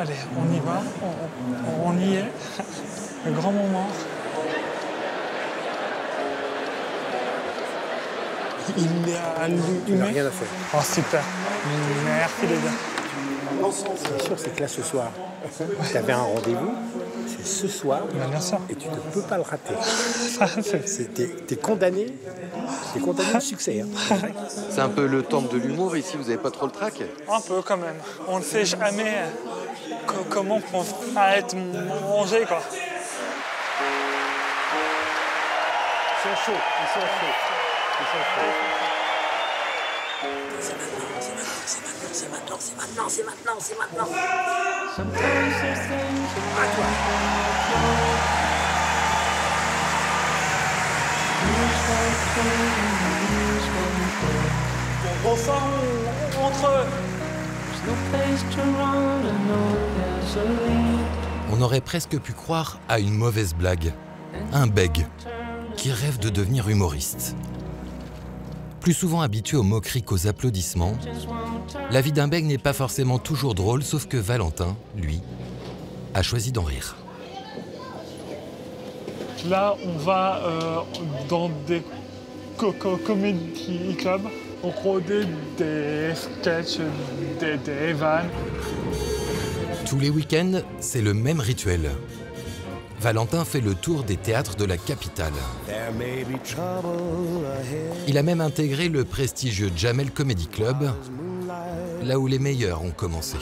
Allez, on y va, on, on y est. Le grand moment. Il est allumé. rien à faire. Oh, super. Merci les gars. C'est sûr, c'est que là ce soir, tu avais un rendez-vous, c'est ce soir, Bah, bien sûr. et tu ne peux pas le rater. C'est- C'est- T'es condamné, t'es condamné au succès. hein. C'est un peu le temple de l'humour ici, vous n'avez pas trop le trac? Un peu quand même. On ne sait jamais co- comment on va être mangé quoi. Ils sont chauds, ils sont chauds. Ils sont chauds. On sent On aurait presque pu croire à une mauvaise blague. Un bègue qui rêve de devenir humoriste. Plus souvent habitué aux moqueries qu'aux applaudissements, la vie d'un bègue n'est pas forcément toujours drôle, sauf que Valentin, lui, a choisi d'en rire. Là, on va euh, dans des co- co- comédie clubs, on rôder des sketchs, des, des vannes. Tous les week-ends, c'est le même rituel. Valentin fait le tour des théâtres de la capitale. Il a même intégré le prestigieux Jamel Comedy Club, là où les meilleurs ont commencé.